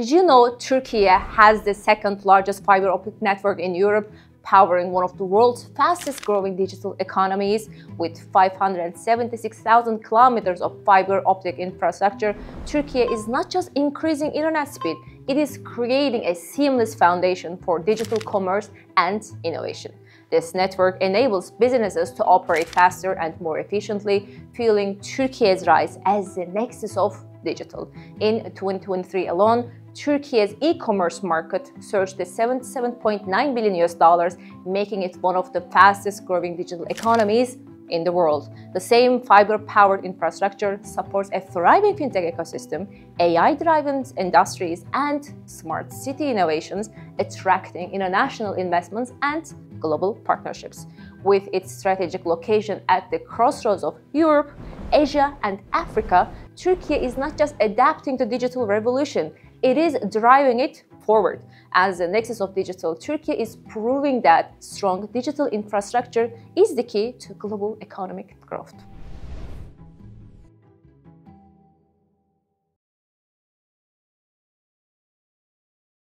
Did you know Turkey has the second largest fiber optic network in Europe, powering one of the world's fastest growing digital economies with 576,000 kilometers of fiber optic infrastructure? Turkey is not just increasing internet speed, it is creating a seamless foundation for digital commerce and innovation. This network enables businesses to operate faster and more efficiently, fueling Turkey's rise as the nexus of digital. In 2023 alone, Turkey's e-commerce market surged to 77.9 billion US dollars, making it one of the fastest growing digital economies in the world. The same fiber-powered infrastructure supports a thriving fintech ecosystem, AI-driven industries, and smart city innovations, attracting international investments and global partnerships. With its strategic location at the crossroads of Europe, Asia, and Africa, Turkey is not just adapting to digital revolution, it is driving it forward. As the nexus of digital, Turkey is proving that strong digital infrastructure is the key to global economic growth.